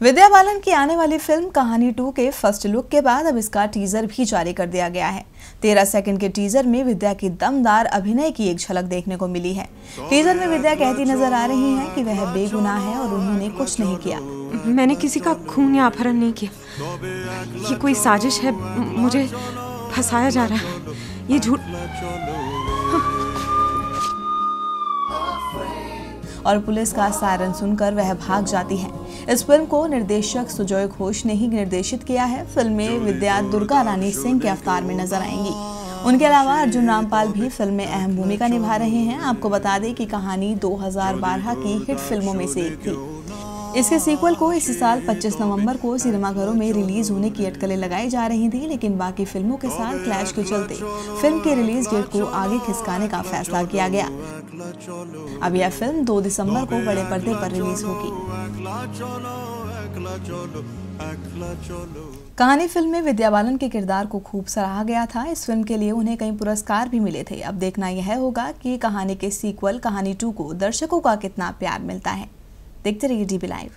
विद्या बालन की आने वाली फ़िल्म कहानी टू के फ़र्स्ट लुक के बाद अब इसका टीजर भी जारी कर दिया गया है। तेरह सेकंड के टीजर में विद्या की दमदार अभिनय की एक झलक देखने को मिली है। टीजर में विद्या कहती नज़र आ रही है कि वह बेगुनाह है और उन्होंने कुछ नहीं किया। मैंने किसी का खून या अपहरण नहीं किया। ये कोई साजिश है, मुझे फंसाया जा रहा है। ये झूठ और पुलिस का सायरन सुनकर वह भाग जाती है। इस फ़िल्म को निर्देशक सुजोय घोष ने ही निर्देशित किया है। फ़िल्म में विद्या दुर्गा रानी सिंह के अवतार में नज़र आएँगी। उनके अलावा अर्जुन रामपाल भी फ़िल्म में अहम भूमिका निभा रहे हैं। आपको बता दें कि कहानी 2012 की हिट फ़िल्मों में से एक थी। इसके सीक्वल को इसी साल 25 नवंबर को सिनेमाघरों में रिलीज़ होने की अटकलें लगाई जा रही थी, लेकिन बाकी फ़िल्मों के साथ क्लैश के चलते फ़िल्म के रिलीज़ डेट को आगे खिसकाने का फैसला किया गया। अब यह फ़िल्म 2 दिसंबर को बड़े पर्दे पर रिलीज़ होगी। कहानी फ़िल्म में विद्या बालन के किरदार को खूब सराहा गया था। इस फ़िल्म के लिए उन्हें कई पुरस्कार भी मिले थे। अब देखना यह होगा कि कहानी के सीक्वल कहानी टू को दर्शकों का कितना प्यार मिलता है। देखते रहिए डीबी लाइव।